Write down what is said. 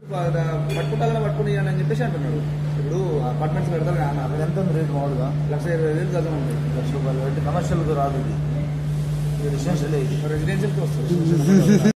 పట్టుకుంటాలని పట్టుకుని అని చెప్పేసి అంటున్నాడు. ఇప్పుడు అపార్ట్మెంట్స్ పెడతారు కదా అది ఎంత ఉంది రేట్ మామూలుగా? లక్ష ఇరవై వేలు గజం ఉంది. లక్ష రూపాయలు. పెట్టి కమర్షియల్గా రాదు ఇది. రెసిడెన్షియల్ రెసిడెన్షియల్కి వస్తుంది.